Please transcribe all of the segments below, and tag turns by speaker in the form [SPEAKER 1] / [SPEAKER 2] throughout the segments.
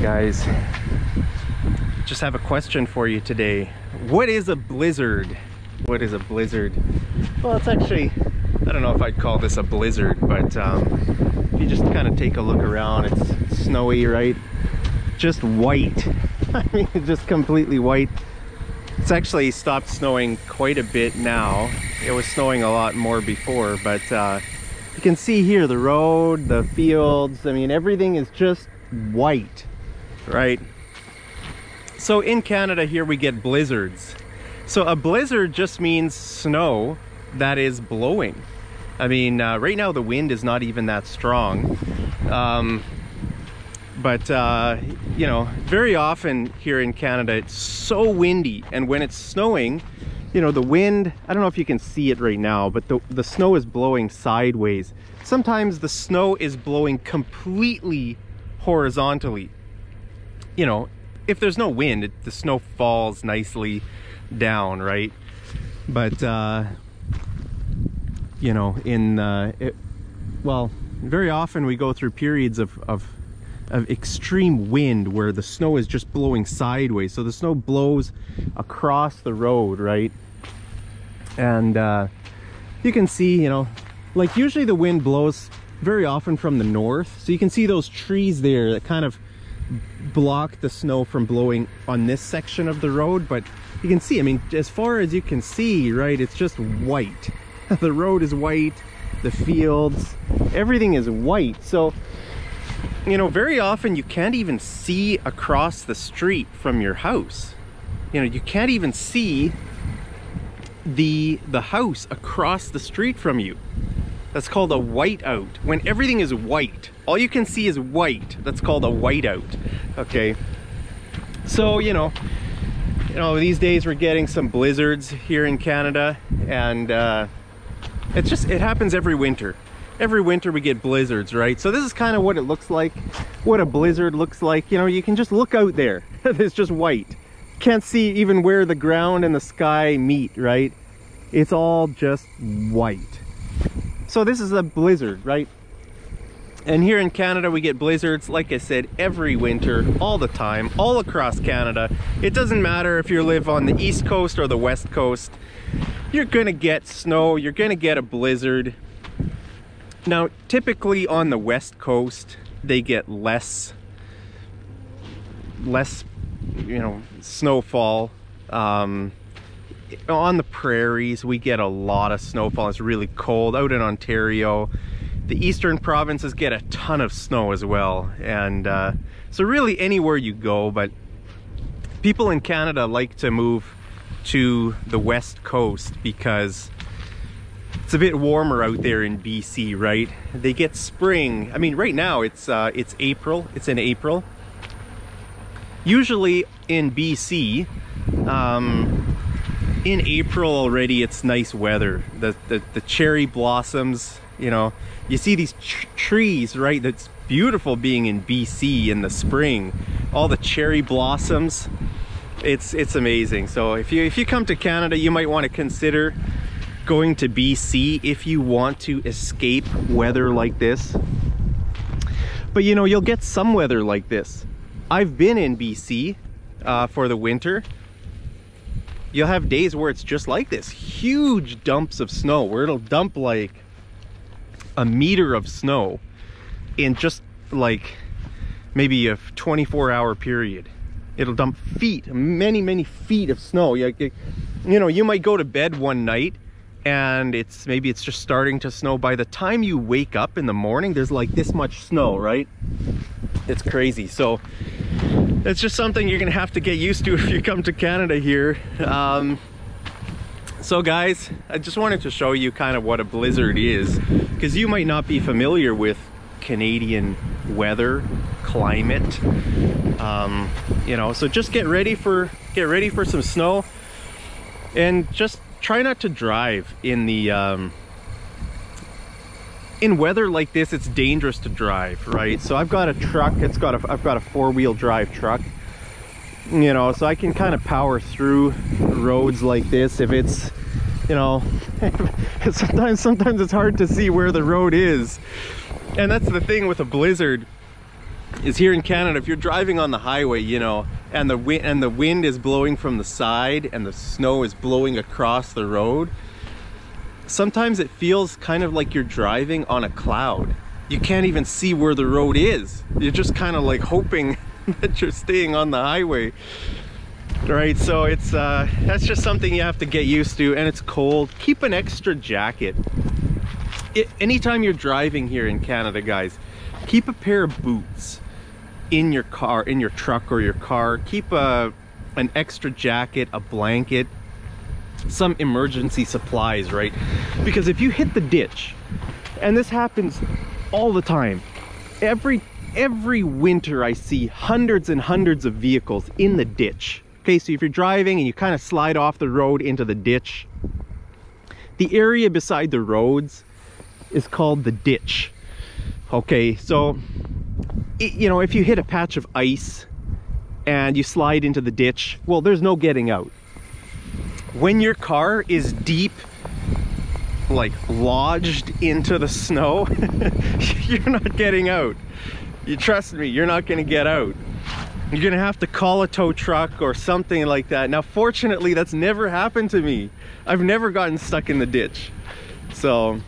[SPEAKER 1] guys. Just have a question for you today. What is a blizzard? What is a blizzard? Well, it's actually, I don't know if I'd call this a blizzard, but um, if you just kind of take a look around, it's snowy, right? Just white. I mean, just completely white. It's actually stopped snowing quite a bit now. It was snowing a lot more before, but uh, you can see here the road, the fields, I mean, everything is just white, right? So in Canada here we get blizzards. So a blizzard just means snow that is blowing. I mean, uh, right now the wind is not even that strong. Um, but, uh, you know, very often here in Canada, it's so windy. And when it's snowing, you know, the wind, I don't know if you can see it right now, but the, the snow is blowing sideways. Sometimes the snow is blowing completely horizontally. You know, if there's no wind, it, the snow falls nicely down, right? But, uh, you know, in, uh, it, well, very often we go through periods of, of, of extreme wind where the snow is just blowing sideways. So the snow blows across the road, right? And uh, you can see, you know, like usually the wind blows very often from the north. So you can see those trees there that kind of block the snow from blowing on this section of the road but you can see i mean as far as you can see right it's just white. The road is white the fields everything is white. So you know very often you can't even see across the street from your house. You know you can't even see the the house across the street from you that's called a whiteout. When everything is white, all you can see is white. That's called a whiteout. Okay. So, you know, you know, these days we're getting some blizzards here in Canada and uh, it's just, it happens every winter. Every winter we get blizzards, right? So this is kind of what it looks like, what a blizzard looks like. You know, you can just look out there. it's just white. Can't see even where the ground and the sky meet, right? It's all just white. So this is a blizzard, right? And here in Canada, we get blizzards, like I said, every winter, all the time, all across Canada. It doesn't matter if you live on the East Coast or the West Coast. You're gonna get snow, you're gonna get a blizzard. Now, typically on the West Coast, they get less, less, you know, snowfall. Um, on the prairies we get a lot of snowfall. It's really cold out in ontario. The eastern provinces get a ton of snow as well. And uh, so really anywhere you go but people in canada like to move to the west coast because it's a bit warmer out there in bc right? They get spring. I mean right now it's uh, it's april. It's in april. Usually in bc um, in April already it's nice weather. The, the the cherry blossoms you know. You see these trees right that's beautiful being in BC in the spring. All the cherry blossoms it's it's amazing. So if you if you come to Canada you might want to consider going to BC if you want to escape weather like this. But you know you'll get some weather like this. I've been in BC uh, for the winter you'll have days where it's just like this. Huge dumps of snow where it'll dump like a meter of snow in just like maybe a 24 hour period. It'll dump feet many many feet of snow. You, you know you might go to bed one night and it's maybe it's just starting to snow. By the time you wake up in the morning there's like this much snow right? It's crazy. So it's just something you're gonna have to get used to if you come to Canada here. Um, so guys, I just wanted to show you kind of what a blizzard is because you might not be familiar with Canadian weather, climate. Um, you know, so just get ready for get ready for some snow and just try not to drive in the um, in weather like this, it's dangerous to drive, right? So I've got a truck, it's got a, I've got a four-wheel drive truck, you know, so I can kind of power through roads like this if it's, you know, sometimes, sometimes it's hard to see where the road is. And that's the thing with a blizzard. is here in Canada, if you're driving on the highway, you know, and the wind and the wind is blowing from the side and the snow is blowing across the road, sometimes it feels kind of like you're driving on a cloud. You can't even see where the road is. You're just kind of like hoping that you're staying on the highway. Right, so it's uh, that's just something you have to get used to and it's cold. Keep an extra jacket. It, anytime you're driving here in Canada, guys, keep a pair of boots in your car, in your truck or your car. Keep a, an extra jacket, a blanket, some emergency supplies, right? Because if you hit the ditch, and this happens all the time, every every winter I see hundreds and hundreds of vehicles in the ditch. Okay, so if you're driving and you kind of slide off the road into the ditch, the area beside the roads is called the ditch. Okay, so you know, if you hit a patch of ice and you slide into the ditch, well, there's no getting out. When your car is deep, like lodged into the snow, you're not getting out. You trust me, you're not gonna get out. You're gonna have to call a tow truck or something like that. Now, fortunately, that's never happened to me. I've never gotten stuck in the ditch. So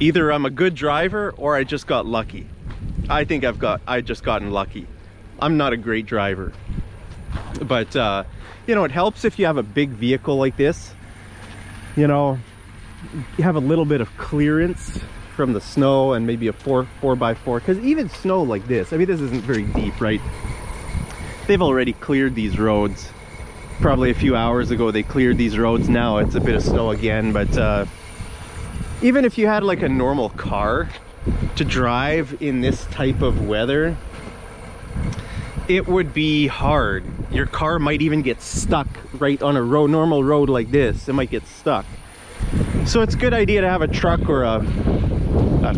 [SPEAKER 1] either I'm a good driver or I just got lucky. I think I've got, I just gotten lucky. I'm not a great driver, but uh, you know, it helps if you have a big vehicle like this, you know, you have a little bit of clearance from the snow and maybe a four, four by four, because even snow like this, I mean, this isn't very deep, right? They've already cleared these roads. Probably a few hours ago, they cleared these roads. Now it's a bit of snow again, but uh, even if you had like a normal car to drive in this type of weather it would be hard. Your car might even get stuck right on a road normal road like this. It might get stuck. So it's a good idea to have a truck or a, a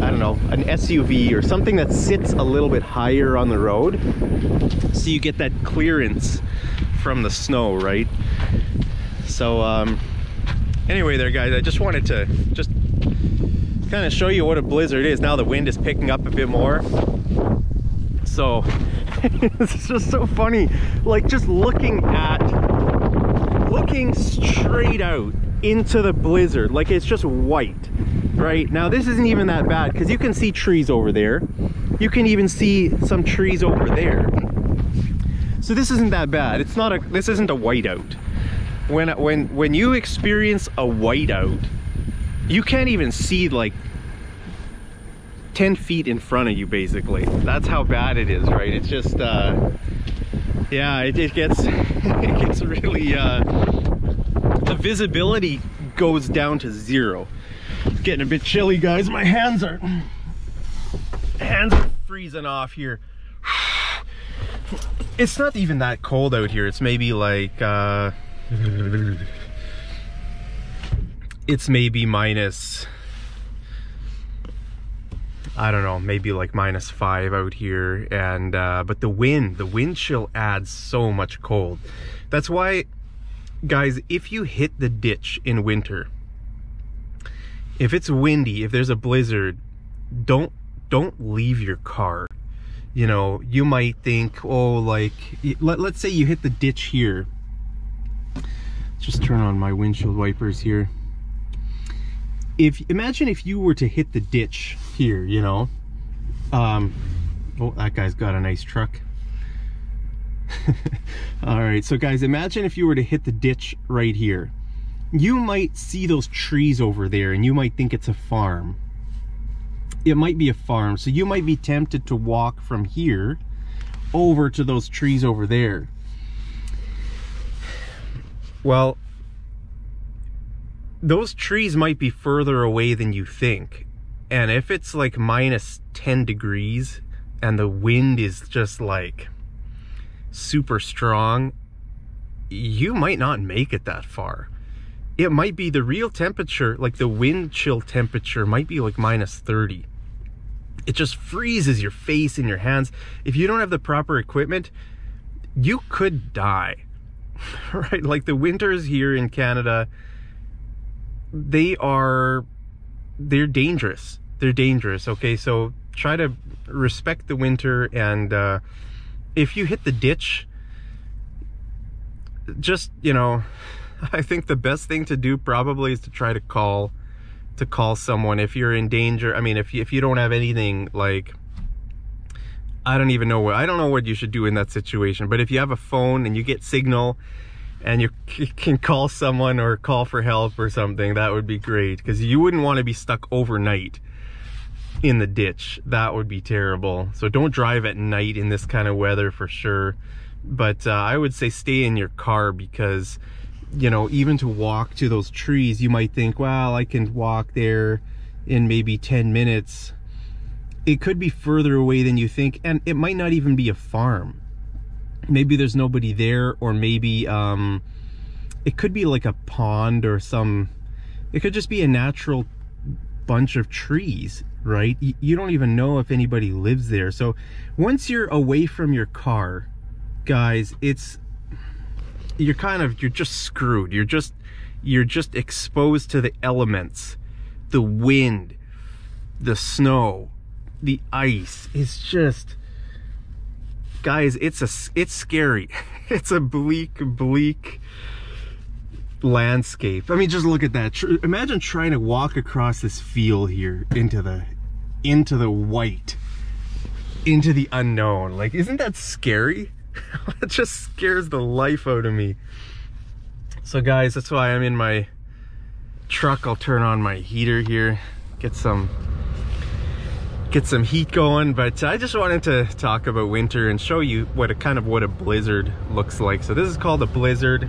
[SPEAKER 1] I don't know an SUV or something that sits a little bit higher on the road so you get that clearance from the snow right? So um anyway there guys i just wanted to just kind of show you what a blizzard is now the wind is picking up a bit more. So it's just so funny. Like just looking at looking straight out into the blizzard like it's just white right? Now this isn't even that bad because you can see trees over there. You can even see some trees over there. So this isn't that bad. It's not a this isn't a whiteout. When when when you experience a whiteout you can't even see like 10 feet in front of you basically. That's how bad it is right? It's just uh yeah it, it gets it gets really uh the visibility goes down to zero. It's getting a bit chilly guys. My hands are hands are freezing off here. It's not even that cold out here. It's maybe like uh it's maybe minus I don't know, maybe like minus five out here. And, uh, but the wind, the wind chill adds so much cold. That's why, guys, if you hit the ditch in winter, if it's windy, if there's a blizzard, don't, don't leave your car. You know, you might think, oh, like, let, let's say you hit the ditch here just turn on my windshield wipers here if imagine if you were to hit the ditch here you know? Um oh that guy's got a nice truck. All right so guys imagine if you were to hit the ditch right here. You might see those trees over there and you might think it's a farm. It might be a farm so you might be tempted to walk from here over to those trees over there. Well, those trees might be further away than you think. And if it's like minus 10 degrees and the wind is just like super strong, you might not make it that far. It might be the real temperature, like the wind chill temperature might be like minus 30. It just freezes your face and your hands. If you don't have the proper equipment, you could die right? Like the winters here in Canada, they are, they're dangerous. They're dangerous. Okay. So try to respect the winter and uh, if you hit the ditch just you know i think the best thing to do probably is to try to call to call someone if you're in danger i mean if you, if you don't have anything like i don't even know what i don't know what you should do in that situation but if you have a phone and you get signal and you can call someone or call for help or something that would be great because you wouldn't want to be stuck overnight in the ditch. That would be terrible. So don't drive at night in this kind of weather for sure. But uh, I would say stay in your car because you know even to walk to those trees you might think well I can walk there in maybe 10 minutes. It could be further away than you think and it might not even be a farm maybe there's nobody there or maybe um, it could be like a pond or some it could just be a natural bunch of trees right you don't even know if anybody lives there so once you're away from your car guys, it's you're kind of you're just screwed. You're just you're just exposed to the elements, the wind, the snow, the ice. It's just guys, it's a it's scary. It's a bleak bleak landscape. I mean, just look at that. Imagine trying to walk across this field here into the into the white, into the unknown. Like, isn't that scary? it just scares the life out of me. So guys, that's why I'm in my truck. I'll turn on my heater here, get some get some heat going but I just wanted to talk about winter and show you what a kind of what a blizzard looks like. So this is called a blizzard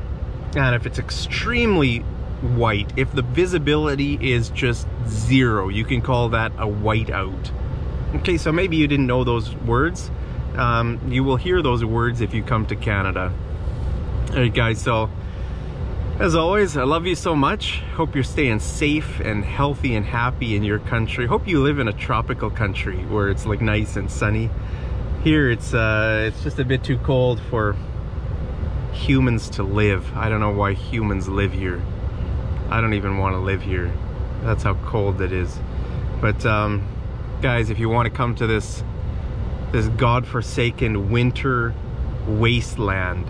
[SPEAKER 1] and if it's extremely white if the visibility is just zero you can call that a whiteout okay so maybe you didn't know those words. Um, you will hear those words if you come to Canada. All right, guys, so as always, I love you so much. Hope you're staying safe and healthy and happy in your country. Hope you live in a tropical country where it's like nice and sunny. Here, it's uh, it's just a bit too cold for humans to live. I don't know why humans live here. I don't even want to live here. That's how cold it is. But um, guys, if you want to come to this this godforsaken winter wasteland.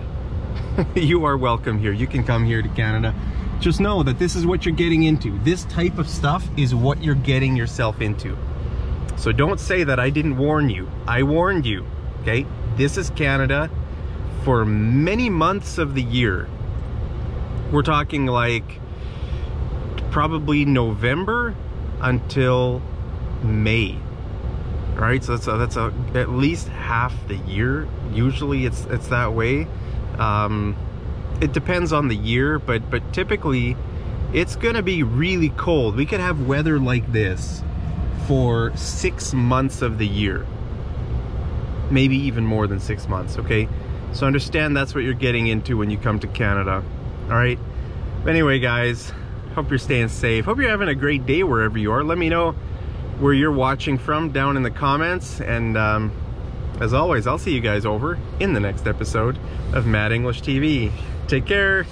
[SPEAKER 1] you are welcome here. You can come here to Canada. Just know that this is what you're getting into. This type of stuff is what you're getting yourself into. So don't say that I didn't warn you. I warned you, okay? This is Canada for many months of the year. We're talking like probably November until May right? So that's a, that's a, at least half the year. Usually it's it's that way. Um, it depends on the year, but but typically it's gonna be really cold. We could have weather like this for six months of the year, maybe even more than six months. Okay, so understand that's what you're getting into when you come to Canada. All right. But anyway, guys, hope you're staying safe. Hope you're having a great day wherever you are. Let me know where you're watching from down in the comments. And um, as always, I'll see you guys over in the next episode of Mad English TV. Take care.